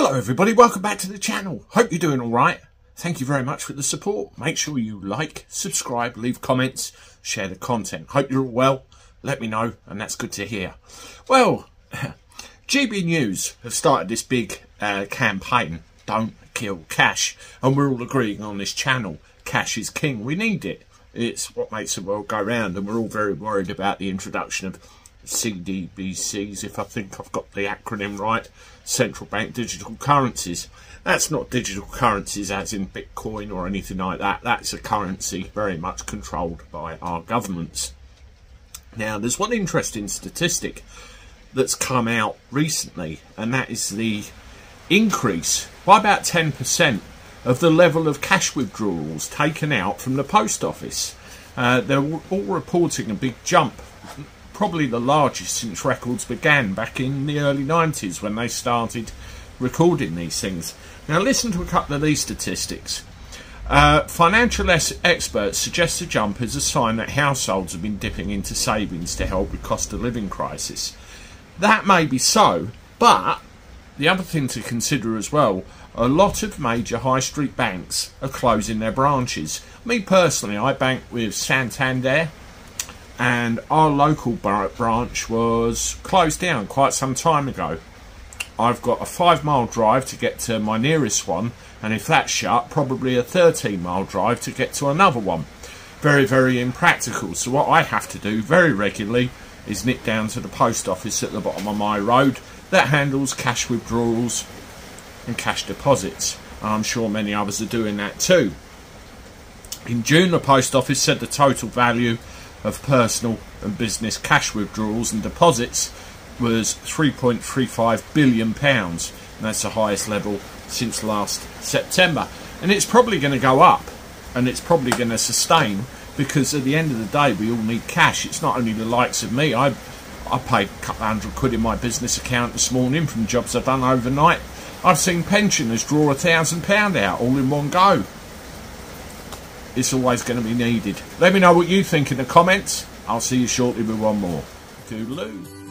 Hello everybody, welcome back to the channel. Hope you're doing alright. Thank you very much for the support. Make sure you like, subscribe, leave comments, share the content. Hope you're all well. Let me know, and that's good to hear. Well, GB News have started this big uh, campaign, Don't Kill Cash, and we're all agreeing on this channel, cash is king. We need it. It's what makes the world go round, and we're all very worried about the introduction of CDBCs, if I think I've got the acronym right, central bank digital currencies. That's not digital currencies as in Bitcoin or anything like that. That's a currency very much controlled by our governments. Now, there's one interesting statistic that's come out recently, and that is the increase by about 10% of the level of cash withdrawals taken out from the post office. Uh, they're all reporting a big jump probably the largest since records began back in the early 90s when they started recording these things. Now, listen to a couple of these statistics. Uh, financial experts suggest the jump is a sign that households have been dipping into savings to help with cost of living crisis. That may be so, but the other thing to consider as well a lot of major high street banks are closing their branches. Me personally, I bank with Santander and our local branch was closed down quite some time ago. I've got a five mile drive to get to my nearest one, and if that's shut, probably a 13 mile drive to get to another one. Very, very impractical. So, what I have to do very regularly is nip down to the post office at the bottom of my road that handles cash withdrawals and cash deposits. And I'm sure many others are doing that too. In June, the post office said the total value of personal and business cash withdrawals and deposits was 3.35 billion pounds. And that's the highest level since last September. And it's probably going to go up and it's probably going to sustain because at the end of the day we all need cash. It's not only the likes of me. I I paid a couple hundred quid in my business account this morning from jobs I've done overnight. I've seen pensioners draw a thousand pound out all in one go it's always going to be needed. Let me know what you think in the comments. I'll see you shortly with one more. Toodaloo.